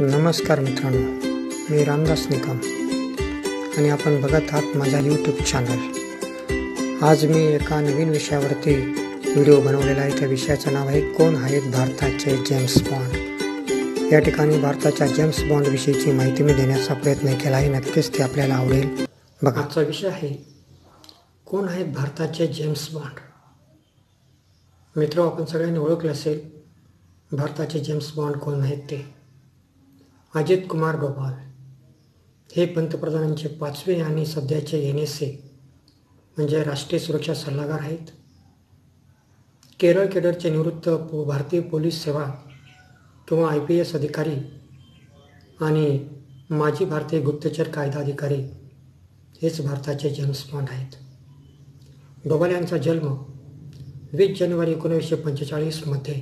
नमस्कार मित्रांनो मी रामदास निकम आणि आपण बघत आहात माझा यूट्यूब चॅनल आज मी एका नवीन विषयावरती व्हिडिओ बनवलेला आहे. त्या विषयाचं नाव आहे कोण आहेत भारताचे जेम्स बॉन्ड या ठिकाणी भारताच्या जेम्स बॉन्ड विषयीची माहिती मी देण्याचा प्रयत्न केला आहे. नक्कीच ते आपल्याला आवडेल. बघा. आजचा विषय आहे कोण आहेत भारताचे जेम्स बॉन्ड मित्र आपण सगळ्यांनी ओळखलं असेल भारताचे जेम्स बॉन्ड कोण आहेत ते? अजित कुमार डोभाल हे पंतप्रधानांचे पाचवे आणि सध्याचे एन एस ए म्हणजे राष्ट्रीय सुरक्षा सल्लागार आहेत. केरळ केडरचे निवृत्त पो भारतीय पोलीस सेवा किंवा आय पी एस अधिकारी आणि माजी भारतीय गुप्तचर कायदा अधिकारी हेच भारताचे जेम्स आहेत. डोभाल यांचा जन्म वीस जानेवारी एकोणीसशे पंचेचाळीसमध्ये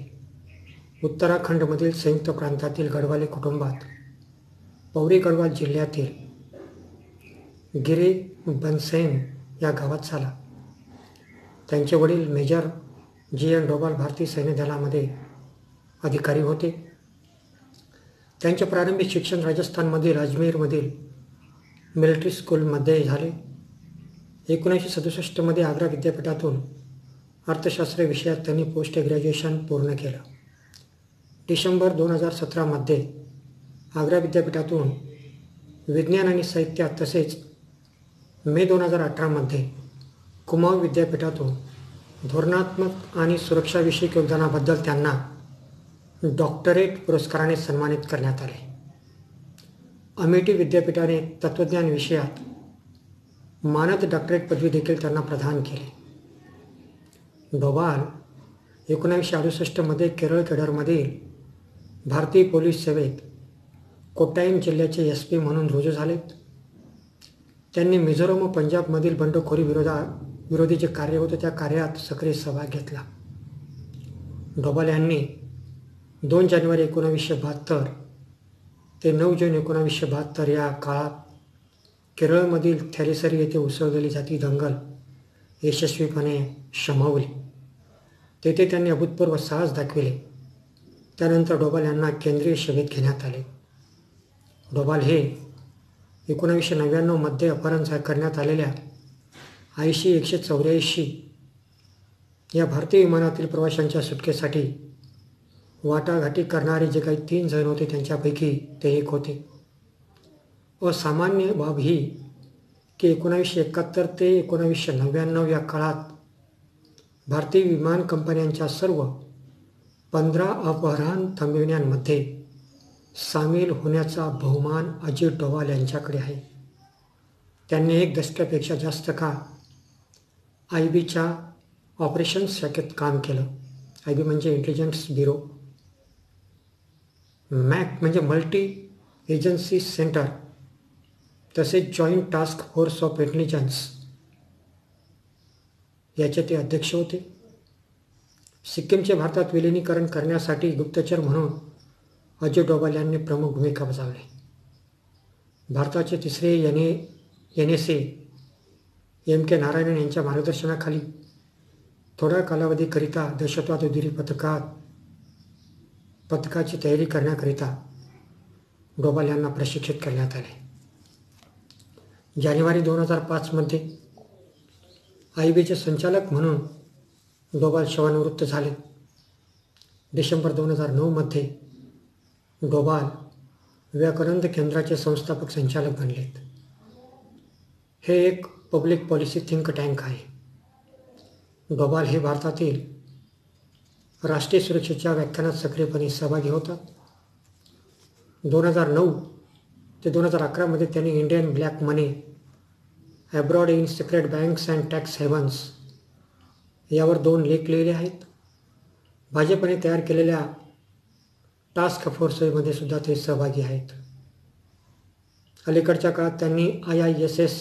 उत्तराखंडमधील संयुक्त प्रांतातील गडवाले कुटुंबात पौरी गढवाल जिल्ह्यातील गिरी बनसेन या गावात झाला. त्यांचे वडील मेजर जी एन डोबाल भारतीय सैन्य दलामध्ये अधिकारी होते. त्यांचे प्रारंभिक शिक्षण राजस्थानमधील अजमेरमधील मिलिटरी स्कूलमध्ये झाले. एकोणीसशे सदुसष्टमध्ये आग्रा विद्यापीठातून अर्थशास्त्र विषयात त्यांनी पोस्ट ग्रॅज्युएशन पूर्ण केलं. डिसेंबर दोन हजार सतरामध्ये आग्रा विद्यापीठातून विज्ञान आणि साहित्यात तसेच मे दोन हजार अठरामध्ये कुमाऊ विद्यापीठातून धोरणात्मक आणि सुरक्षाविषयक योगदानाबद्दल त्यांना डॉक्टरेट पुरस्काराने सन्मानित करण्यात आले. अमेठी विद्यापीठाने तत्त्वज्ञान विषयात मानद डॉक्टरेट पदवी देखील त्यांना प्रदान केली. डोबाल एकोणावीसशे अडुसष्टमध्ये केरळ केडरमधील भारतीय पोलीस सेवेत कोट्टायम जिल्ह्याचे एस पी म्हणून रुजू झालेत. त्यांनी मिझोरम व पंजाबमधील बंडखोरी विरोधा विरोधी जे कार्य होतं त्या कार्यात सक्रिय सहभाग घेतला. डोबाल यांनी दोन जानेवारी एकोणावीसशे बहात्तर ते नऊ जून एकोणावीसशे बहात्तर या काळात केरळमधील थॅरिसरी येथे उसळलेली जाती दंगल यशस्वीपणे शमवली. तेथे त्यांनी अभूतपूर्व साहस दाखविले. त्यानंतर डोबाल यांना केंद्रीय सभेत घेण्यात आले. डोभाल हे एकोणावीसशे नव्याण्णवमध्ये अपहरण करण्यात आलेल्या ऐंशी एकशे चौऱ्याऐंशी या भारतीय विमानातील प्रवाशांच्या सुटकेसाठी वाटाघाटी करणारे जे काही तीन जण होते त्यांच्यापैकी ते एक होते. असामान्य बाब ही की एकोणावीसशे एकाहत्तर ते एकोणावीसशे नव्याण्णव या काळात भारतीय विमान कंपन्यांच्या सर्व पंधरा अपहरण थांबविण्यांमध्ये सामील होण्याचा बहुमान अजित डोवाल यांच्याकडे आहे. त्यांनी एक दशकापेक्षा जास्त काळ आय बीच्या ऑपरेशन्स शाखेत काम केलं. आय बी म्हणजे इंटेलिजन्स ब्युरो. मॅक म्हणजे मल्टी एजन्सी सेंटर. तसेच joint task force of intelligence. याचे ते अध्यक्ष होते. सिक्कीमचे भारतात विलिनीकरण करण्यासाठी गुप्तचर म्हणून अजय डोभाल यांनी प्रमुख भूमिका बजावली. भारताचे तिसरे N A N S A M K Narayanan यांच्या मार्गदर्शनाखाली थोड्या कालावधीकरिता दहशतवाद उदिरी पथकात पथकाची तयारी करण्याकरिता डोभाल यांना प्रशिक्षित करण्यात आले. जानेवारी दोन हजार पाचमध्ये आय बीचे संचालक म्हणून डोभाल सेवानिवृत्त झाले. डिसेंबर दोन हजार नऊमध्ये डोभाल विवेकानंद केंद्राचे संस्थापक संचालक बनलेत. हे एक पब्लिक पॉलिसी थिंक टँक आहे. डोभाल हे भारतातील राष्ट्रीय सुरक्षेच्या व्याख्यानात सक्रियपणे सहभागी होतात. दोन हजार नऊ ते दोन हजार अकरामध्ये त्यांनी Indian black money abroad in secret banks and tax havens यावर दोन लेख लिहिले आहेत. भाजपने तयार केलेल्या टास्क फोर्समध्ये सुद्धा ते सहभागी आहेत. अलीकडच्या काळात त्यांनी I I S S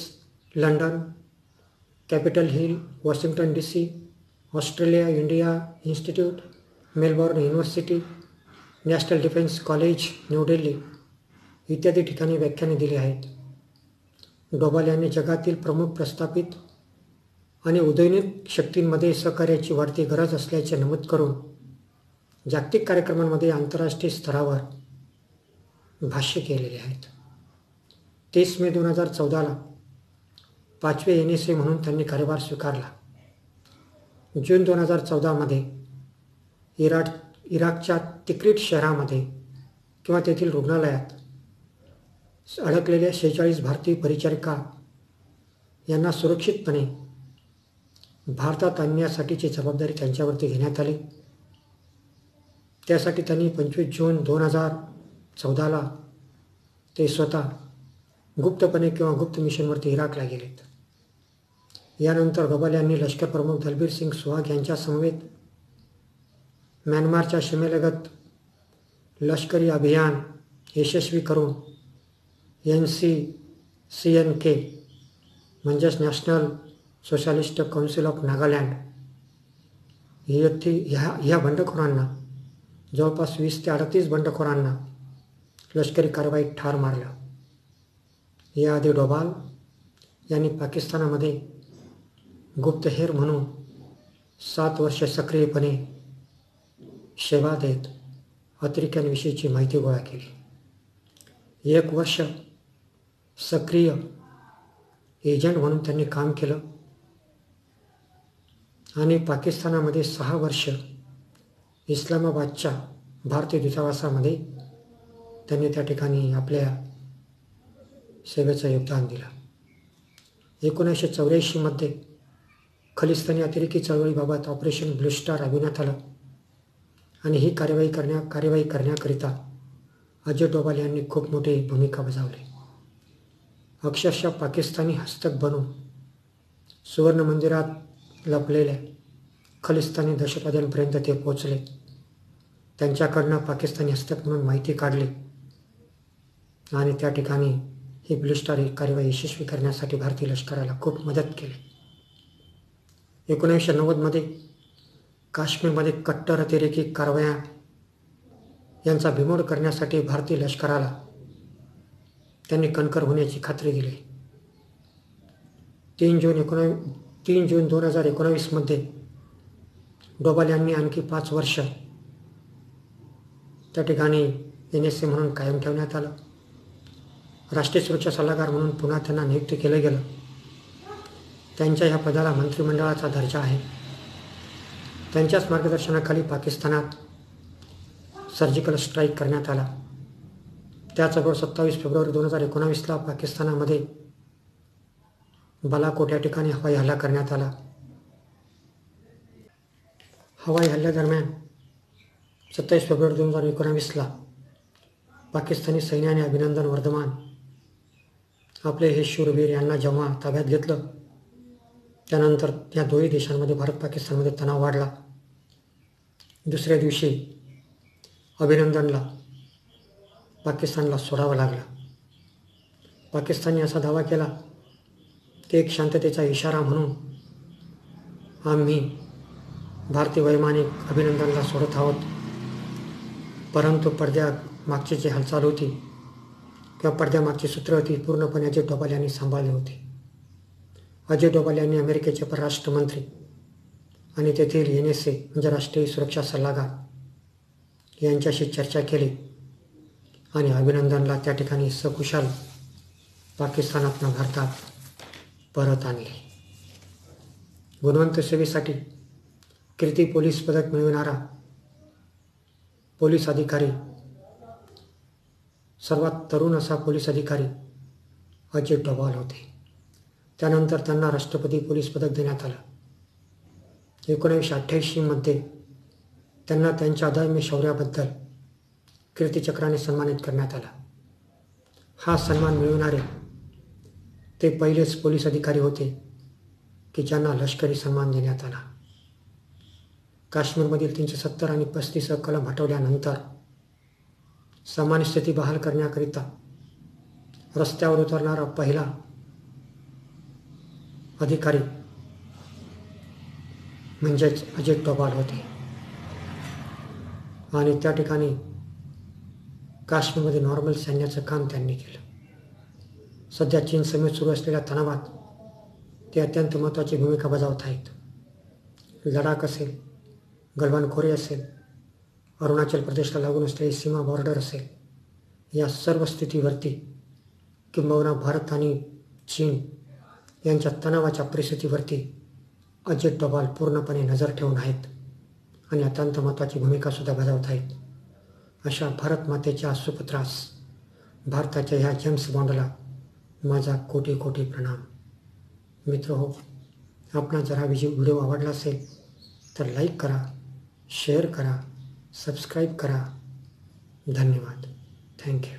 London capital hill Washington D C Australia India institute Melbourne university national defence college new Delhi इत्यादी ठिकाणी व्याख्याने दिली आहेत. डोबाल यांनी जगातील प्रमुख प्रस्थापित आणि उदयनिक शक्तींमध्ये सहकार्याची वाढती गरज असल्याचे नमूद करून जागतिक कार्यक्रमांमध्ये आंतरराष्ट्रीय स्तरावर भाष्य केलेले आहेत. तीस मे दोन हजार चौदाला पाचवे एन एस ए म्हणून त्यांनी कार्यभार स्वीकारला. जून दोन हजार चौदामध्ये इराक इराकच्या तिक्रीट शहरामध्ये किंवा तेथील रुग्णालयात अडकलेल्या शेहेचाळीस भारतीय परिचारिका यांना सुरक्षितपणे भारतात आणण्यासाठीची जबाबदारी त्यांच्यावरती घेण्यात आली. त्यासाठी त्यांनी पंचवीस जून दोन हजार चौदाला ते स्वतः गुप्तपणे किंवा गुप्त मिशनवरती इराकला गेलेत. यानंतर गबाल यांनी लष्कर प्रमुख दलबीर सिंग सुहाग यांच्यासमवेत म्यानमारच्या सीमेलगत लष्करी अभियान यशस्वी करून N C C N K म्हणजेच national socialist council of Nagaland येथे ह्या ह्या बंडखोरांना जवळपास वीस ते अडतीस बंडखोरांना लष्करी कारवाईत ठार मारलं. याआधी डोबाल यांनी पाकिस्तानामध्ये गुप्तहेर म्हणून सात वर्षे सक्रियपणे सेवा देत अतिरेक्यांविषयीची माहिती गोळा केली. एक वर्ष सक्रिय एजंट म्हणून त्यांनी काम केलं आणि पाकिस्तानामध्ये सहा वर्ष इस्लामाबादच्या भारतीय दूतावासामध्ये त्यांनी त्या ठिकाणी आपल्या सेवेचं योगदान दिलं. एकोणीसशे चौऱ्याऐंशीमध्ये खलिस्तानी अतिरेकी चळवळीबाबत ऑपरेशन ब्लू स्टार राबविण्यात आलं आणि ही कार्यवाही करण्या कार्यवाही करण्याकरिता अजय डोभाल यांनी खूप मोठी भूमिका बजावली. अक्षरशः पाकिस्तानी हस्तक बनून सुवर्ण मंदिरात लपलेल्या खलिस्तानी दहशतवाद्यांपर्यंत ते पोचले त्यांच्याकडनं पाकिस्तानी हस्तक म्हणून माहिती काढली. आणि त्या ठिकाणी ही ब्लू ही कार्यवाही यशस्वी करण्यासाठी भारतीय लष्कराला खूप मदत केली. एकोणीसशे नव्वदमध्ये काश्मीरमध्ये कट्टर अतिरेकी कारवाया यांचा बिमोड करण्यासाठी भारतीय लष्कराला त्यांनी कणकर होण्याची खात्री दिली. तीन जून एकोणावी तीन जून दोन हजार एकोणावीसमध्ये डोबाल यांनी आणखी पाच वर्ष त्या ठिकाणी एन एस सी म्हणून कायम ठेवण्यात आलं. राष्ट्रीय सुरक्षा सल्लागार म्हणून पुन्हा त्यांना नियुक्त केलं गेलं. त्यांच्या ह्या पदाला मंत्रिमंडळाचा दर्जा आहे. त्यांच्याच मार्गदर्शनाखाली पाकिस्तानात सर्जिकल स्ट्राईक करण्यात आला. त्याचबरोबर सत्तावीस फेब्रुवारी दोन हजार एकोणावीसला पाकिस्तानामध्ये बालाकोट या ठिकाणी हवाई हल्ला करण्यात आला. हवाई हल्ल्यादरम्यान सत्तावीस फेब्रुवारी दोन हजार एकोणावीसला पाकिस्तानी सैन्याने अभिनंदन वर्धमान आपले हे शूरवीर यांना जेव्हा ताब्यात घेतलं त्यानंतर या दोन्ही देशांमध्ये भारत पाकिस्तानमध्ये तणाव वाढला. दुसऱ्या दिवशी अभिनंदनला पाकिस्तानला सोडावं लागलं. पाकिस्तानने असा दावा केला की एक शांततेचा इशारा म्हणून आम्ही भारतीय वैमानिक अभिनंदनला सोडत आहोत. परंतु पडद्या मागची जी हालचाल होती किंवा पडद्यामागची सूत्र होती पूर्णपणे अजय डोबाल यांनी सांभाळली होती. अजय डोबाल यांनी अमेरिकेचे परराष्ट्र मंत्री आणि तेथील एन एस ए म्हणजे राष्ट्रीय सुरक्षा सल्लागार यांच्याशी चर्चा केली आणि अभिनंदनला त्या ठिकाणी सकुशाल पाकिस्तानातनं भारतात परत आणले. गुणवंत सेवेसाठी कीर्ती पोलीस पदक मिळविणारा पोलीस अधिकारी. सर्वात तरुण असा पोलीस अधिकारी अजित डोभाल होते. त्यानंतर त्यांना राष्ट्रपती पोलीस पदक देण्यात आलं. एकोणीसशे अठ्ठ्याऐंशीमध्ये त्यांना त्यांच्या अदम्य शौर्याबद्दल कीर्तिचक्राने सन्मानित करण्यात आला. हा सन्मान मिळवणारे ते पहिलेच पोलीस अधिकारी होते की ज्यांना लष्करी सन्मान देण्यात आला. काश्मीरमधील तीनशे सत्तर आणि पस्तीस कलम हटवल्यानंतर सामान्य स्थिती बहाल करण्याकरिता रस्त्यावर उतरणारा पहिला अधिकारी म्हणजेच अजित डोभाल होते. आणि त्या ठिकाणी काश्मीरमध्ये नॉर्मल सैन्याचं काम त्यांनी केलं. सध्या चीन समेत सुरू असलेल्या तणावात ते अत्यंत महत्त्वाची भूमिका बजावत आहेत. लडाख असेल गलवान खोरे असेल. अरुणाचल प्रदेशला लागून असलेली सीमा बॉर्डर असेल. या सर्व स्थितीवरती किंबहुना भारत आणि चीन यांच्या तणावाच्या परिस्थितीवरती अजित डोभाल पूर्णपणे नजर ठेवून आहेत आणि अत्यंत महत्त्वाची भूमिकासुद्धा बजावत आहेत. अशा भारत मातेच्या सुपुत्रास भारताच्या ह्या जेम्स बॉन्डला माझा कोटी कोटी प्रणाम. मित्र हो आपणा जर हा विजय व्हिडिओ आवडला असेल तर लाईक करा शेअर करा सबस्क्राईब करा. धन्यवाद. थँक्यू